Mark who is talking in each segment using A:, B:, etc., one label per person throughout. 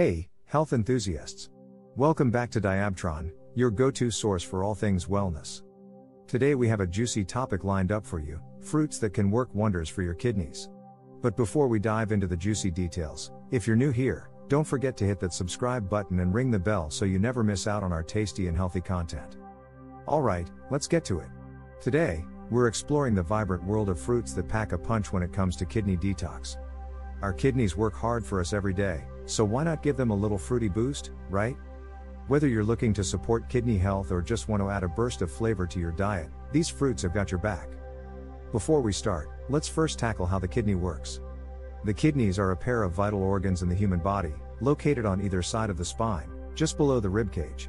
A: Hey, health enthusiasts. Welcome back to Diabtron, your go to source for all things wellness. Today we have a juicy topic lined up for you fruits that can work wonders for your kidneys. But before we dive into the juicy details, if you're new here, don't forget to hit that subscribe button and ring the bell so you never miss out on our tasty and healthy content. Alright, let's get to it. Today, we're exploring the vibrant world of fruits that pack a punch when it comes to kidney detox. Our kidneys work hard for us every day, so why not give them a little fruity boost, right? Whether you're looking to support kidney health or just want to add a burst of flavor to your diet, these fruits have got your back. Before we start, let's first tackle how the kidney works. The kidneys are a pair of vital organs in the human body, located on either side of the spine, just below the rib cage.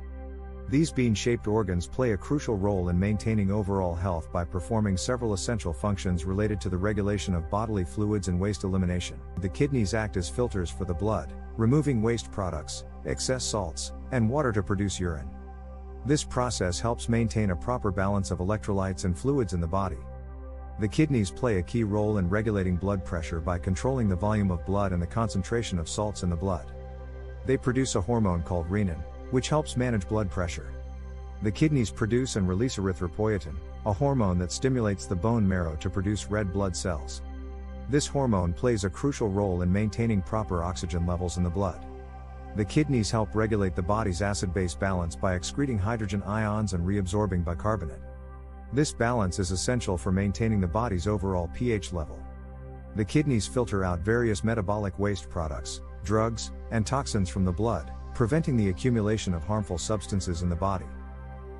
A: These bean shaped organs play a crucial role in maintaining overall health by performing several essential functions related to the regulation of bodily fluids and waste elimination. The kidneys act as filters for the blood, removing waste products, excess salts, and water to produce urine. This process helps maintain a proper balance of electrolytes and fluids in the body. The kidneys play a key role in regulating blood pressure by controlling the volume of blood and the concentration of salts in the blood. They produce a hormone called renin, which helps manage blood pressure. The kidneys produce and release erythropoietin, a hormone that stimulates the bone marrow to produce red blood cells. This hormone plays a crucial role in maintaining proper oxygen levels in the blood. The kidneys help regulate the body's acid base balance by excreting hydrogen ions and reabsorbing bicarbonate. This balance is essential for maintaining the body's overall pH level. The kidneys filter out various metabolic waste products, drugs, and toxins from the blood, preventing the accumulation of harmful substances in the body.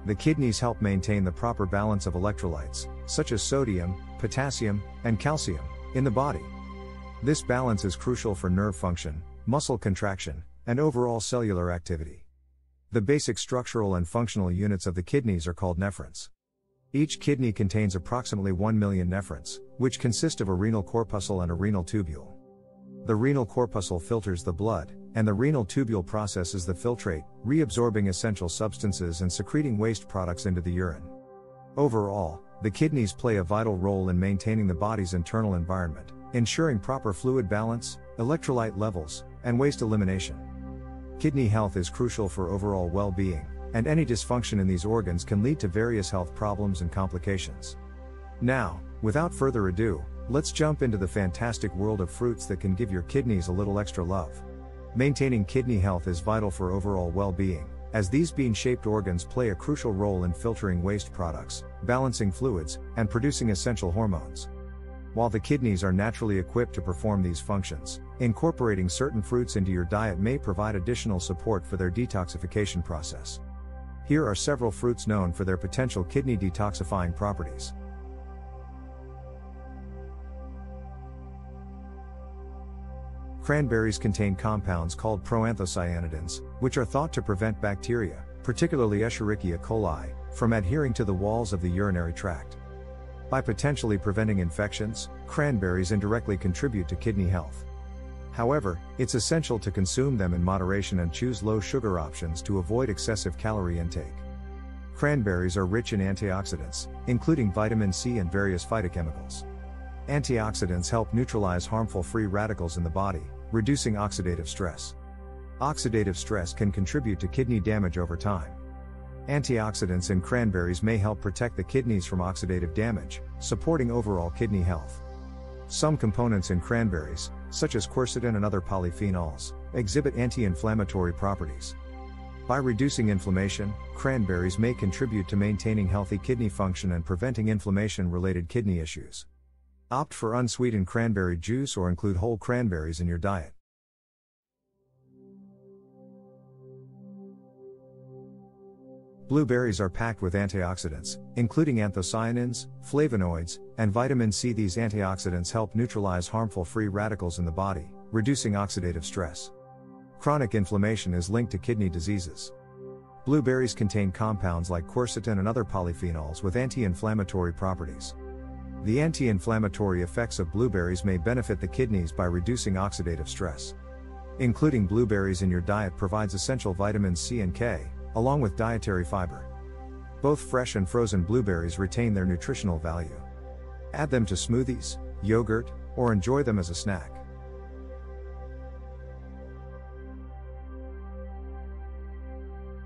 A: The kidneys help maintain the proper balance of electrolytes, such as sodium, potassium, and calcium, in the body. This balance is crucial for nerve function, muscle contraction, and overall cellular activity. The basic structural and functional units of the kidneys are called nephrons. Each kidney contains approximately 1 million nephrons, which consist of a renal corpuscle and a renal tubule. The renal corpuscle filters the blood, and the renal tubule processes the filtrate, reabsorbing essential substances and secreting waste products into the urine. Overall, the kidneys play a vital role in maintaining the body's internal environment, ensuring proper fluid balance, electrolyte levels, and waste elimination. Kidney health is crucial for overall well being, and any dysfunction in these organs can lead to various health problems and complications. Now, without further ado, let's jump into the fantastic world of fruits that can give your kidneys a little extra love. Maintaining kidney health is vital for overall well being, as these bean shaped organs play a crucial role in filtering waste products, balancing fluids, and producing essential hormones. While the kidneys are naturally equipped to perform these functions, incorporating certain fruits into your diet may provide additional support for their detoxification process. Here are several fruits known for their potential kidney detoxifying properties. Cranberries contain compounds called proanthocyanidins, which are thought to prevent bacteria, particularly Escherichia coli, from adhering to the walls of the urinary tract. By potentially preventing infections, cranberries indirectly contribute to kidney health. However, it's essential to consume them in moderation and choose low sugar options to avoid excessive calorie intake. Cranberries are rich in antioxidants, including vitamin C and various phytochemicals. Antioxidants help neutralize harmful free radicals in the body, reducing oxidative stress. Oxidative stress can contribute to kidney damage over time. Antioxidants in cranberries may help protect the kidneys from oxidative damage, supporting overall kidney health. Some components in cranberries, such as quercetin and other polyphenols, exhibit anti inflammatory properties. By reducing inflammation, cranberries may contribute to maintaining healthy kidney function and preventing inflammation related kidney issues. Opt for unsweetened cranberry juice or include whole cranberries in your diet. Blueberries are packed with antioxidants, including anthocyanins, flavonoids, and vitamin C. These antioxidants help neutralize harmful free radicals in the body, reducing oxidative stress. Chronic inflammation is linked to kidney diseases. Blueberries contain compounds like quercetin and other polyphenols with anti inflammatory properties. The anti inflammatory effects of blueberries may benefit the kidneys by reducing oxidative stress. Including blueberries in your diet provides essential vitamins C and K, along with dietary fiber. Both fresh and frozen blueberries retain their nutritional value. Add them to smoothies, yogurt, or enjoy them as a snack.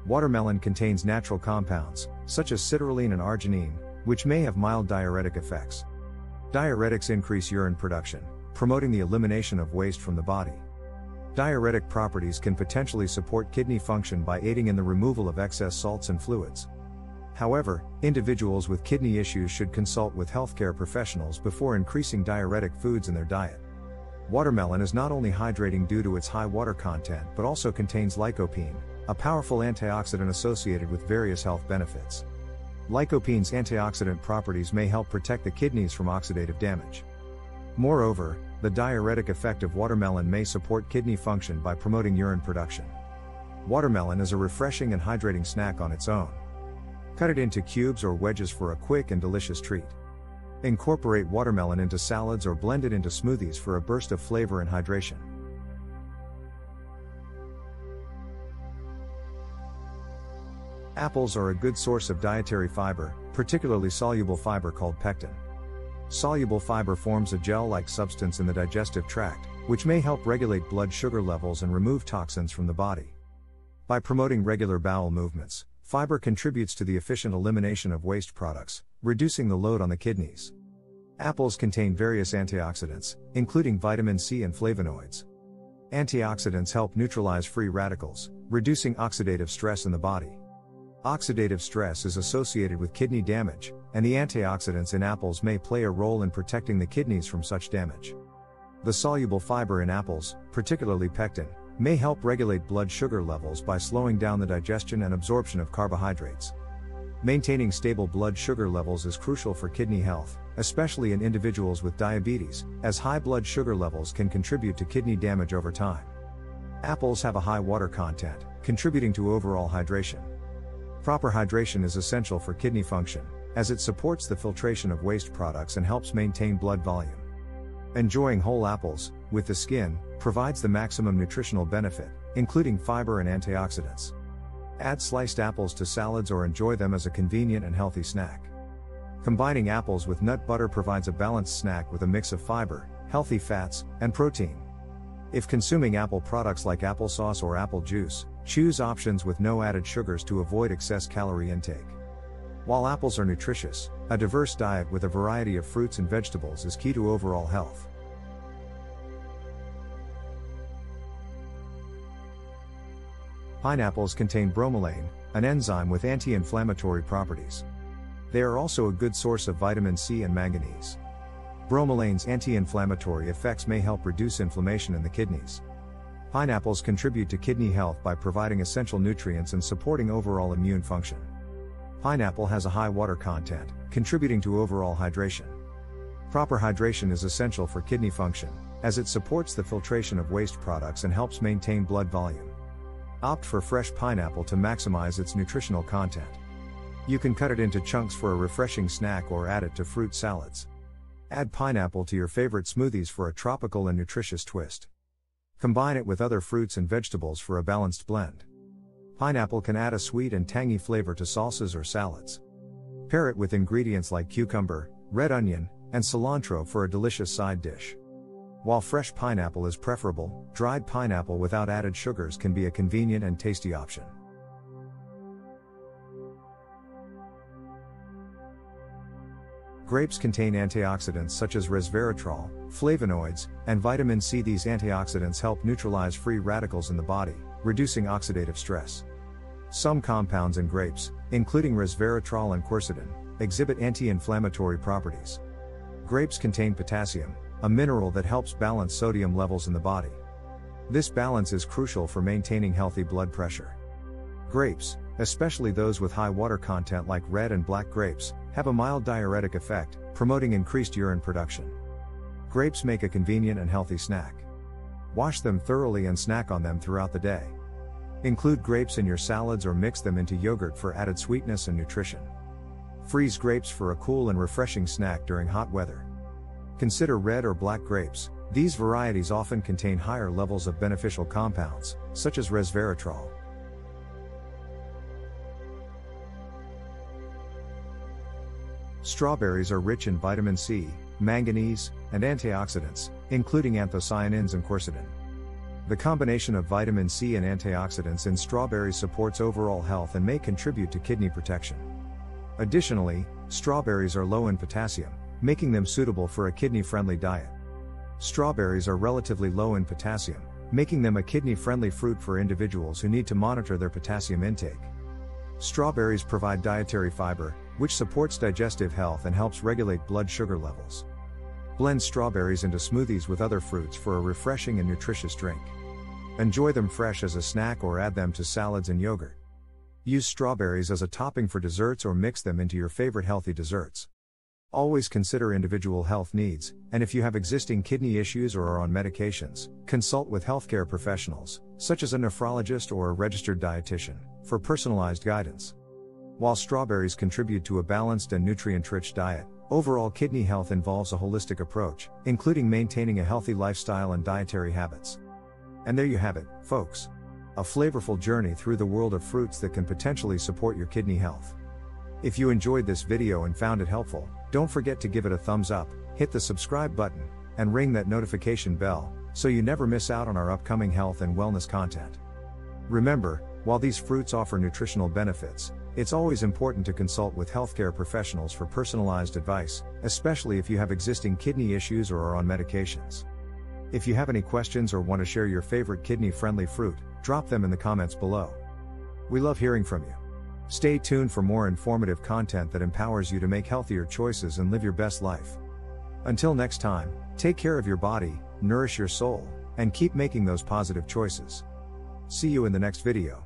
A: Watermelon contains natural compounds, such as citrulline and arginine, which may have mild diuretic effects. Diuretics increase urine production, promoting the elimination of waste from the body. Diuretic properties can potentially support kidney function by aiding in the removal of excess salts and fluids. However, individuals with kidney issues should consult with healthcare professionals before increasing diuretic foods in their diet. Watermelon is not only hydrating due to its high water content but also contains lycopene, a powerful antioxidant associated with various health benefits. Lycopene's antioxidant properties may help protect the kidneys from oxidative damage. Moreover, the diuretic effect of watermelon may support kidney function by promoting urine production. Watermelon is a refreshing and hydrating snack on its own. Cut it into cubes or wedges for a quick and delicious treat. Incorporate watermelon into salads or blend it into smoothies for a burst of flavor and hydration. Apples are a good source of dietary fiber, particularly soluble fiber called pectin. Soluble fiber forms a gel like substance in the digestive tract, which may help regulate blood sugar levels and remove toxins from the body. By promoting regular bowel movements, fiber contributes to the efficient elimination of waste products, reducing the load on the kidneys. Apples contain various antioxidants, including vitamin C and flavonoids. Antioxidants help neutralize free radicals, reducing oxidative stress in the body. Oxidative stress is associated with kidney damage, and the antioxidants in apples may play a role in protecting the kidneys from such damage. The soluble fiber in apples, particularly pectin, may help regulate blood sugar levels by slowing down the digestion and absorption of carbohydrates. Maintaining stable blood sugar levels is crucial for kidney health, especially in individuals with diabetes, as high blood sugar levels can contribute to kidney damage over time. Apples have a high water content, contributing to overall hydration. Proper hydration is essential for kidney function, as it supports the filtration of waste products and helps maintain blood volume. Enjoying whole apples, with the skin, provides the maximum nutritional benefit, including fiber and antioxidants. Add sliced apples to salads or enjoy them as a convenient and healthy snack. Combining apples with nut butter provides a balanced snack with a mix of fiber, healthy fats, and protein. If consuming apple products like applesauce or apple juice, choose options with no added sugars to avoid excess calorie intake. While apples are nutritious, a diverse diet with a variety of fruits and vegetables is key to overall health. Pineapples contain bromelain, an enzyme with anti inflammatory properties. They are also a good source of vitamin C and manganese. Bromelain's anti-inflammatory effects may help reduce inflammation in the kidneys. Pineapples contribute to kidney health by providing essential nutrients and supporting overall immune function. Pineapple has a high water content, contributing to overall hydration. Proper hydration is essential for kidney function, as it supports the filtration of waste products and helps maintain blood volume. Opt for fresh pineapple to maximize its nutritional content. You can cut it into chunks for a refreshing snack or add it to fruit salads. Add pineapple to your favorite smoothies for a tropical and nutritious twist. Combine it with other fruits and vegetables for a balanced blend. Pineapple can add a sweet and tangy flavor to salsas or salads. Pair it with ingredients like cucumber, red onion, and cilantro for a delicious side dish. While fresh pineapple is preferable, dried pineapple without added sugars can be a convenient and tasty option. Grapes contain antioxidants such as resveratrol, flavonoids, and vitamin C. These antioxidants help neutralize free radicals in the body, reducing oxidative stress. Some compounds in grapes, including resveratrol and quercetin, exhibit anti-inflammatory properties. Grapes contain potassium, a mineral that helps balance sodium levels in the body. This balance is crucial for maintaining healthy blood pressure. Grapes, especially those with high water content like red and black grapes, have a mild diuretic effect, promoting increased urine production. Grapes make a convenient and healthy snack. Wash them thoroughly and snack on them throughout the day. Include grapes in your salads or mix them into yogurt for added sweetness and nutrition. Freeze grapes for a cool and refreshing snack during hot weather. Consider red or black grapes. These varieties often contain higher levels of beneficial compounds, such as resveratrol. Strawberries are rich in vitamin C, manganese, and antioxidants, including anthocyanins and quercetin. The combination of vitamin C and antioxidants in strawberries supports overall health and may contribute to kidney protection. Additionally, strawberries are low in potassium, making them suitable for a kidney friendly diet. Strawberries are relatively low in potassium, making them a kidney friendly fruit for individuals who need to monitor their potassium intake. Strawberries provide dietary fiber, which supports digestive health and helps regulate blood sugar levels. Blend strawberries into smoothies with other fruits for a refreshing and nutritious drink. Enjoy them fresh as a snack or add them to salads and yogurt. Use strawberries as a topping for desserts or mix them into your favorite healthy desserts. Always consider individual health needs, and if you have existing kidney issues or are on medications, consult with healthcare professionals, such as a nephrologist or a registered dietitian, for personalized guidance. While strawberries contribute to a balanced and nutrient rich diet, overall kidney health involves a holistic approach, including maintaining a healthy lifestyle and dietary habits. And there you have it, folks. A flavorful journey through the world of fruits that can potentially support your kidney health. If you enjoyed this video and found it helpful, don't forget to give it a thumbs up, hit the subscribe button, and ring that notification bell, so you never miss out on our upcoming health and wellness content. Remember, while these fruits offer nutritional benefits, it's always important to consult with healthcare professionals for personalized advice, especially if you have existing kidney issues or are on medications. If you have any questions or want to share your favorite kidney friendly fruit, drop them in the comments below. We love hearing from you. Stay tuned for more informative content that empowers you to make healthier choices and live your best life. Until next time, take care of your body, nourish your soul, and keep making those positive choices. See you in the next video.